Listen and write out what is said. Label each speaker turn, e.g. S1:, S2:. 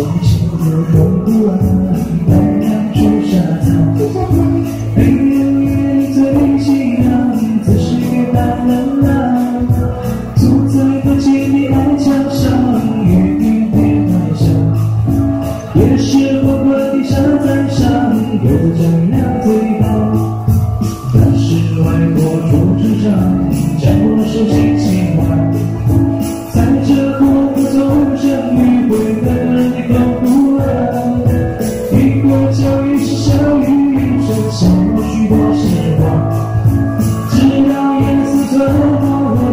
S1: 我的心也有不完 know.